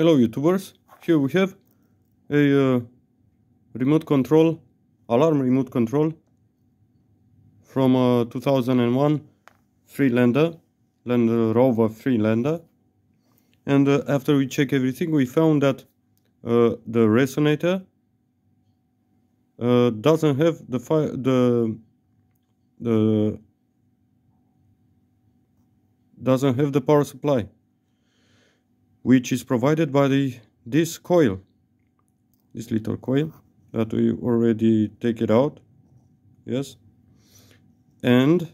Hello YouTubers, here we have a uh, remote control, alarm remote control from uh, 2001 Freelander, Land Rover Freelander. And uh, after we check everything we found that uh, the resonator uh, doesn't have the the the doesn't have the power supply which is provided by the this coil this little coil that we already take it out yes? And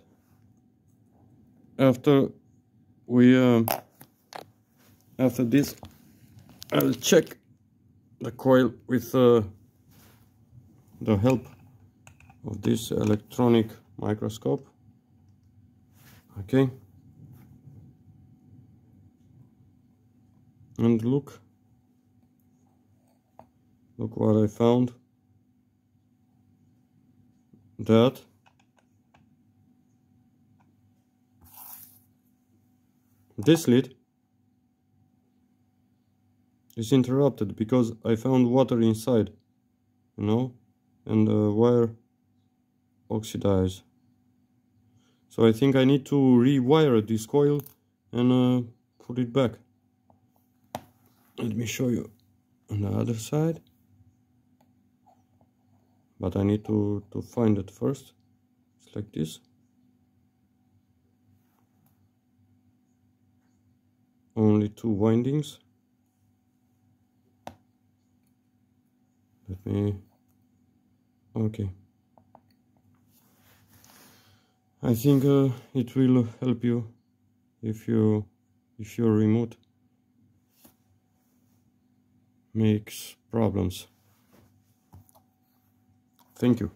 after we uh, after this I'll check the coil with uh, the help of this electronic microscope. Okay and look. Look what I found. That. This lid is interrupted because I found water inside you know and the wire oxidized so I think I need to rewire this coil and uh, put it back let me show you on the other side. But I need to to find it first. It's like this. Only two windings. Let me okay. I think uh, it will help you if you if you're remote makes problems. Thank you.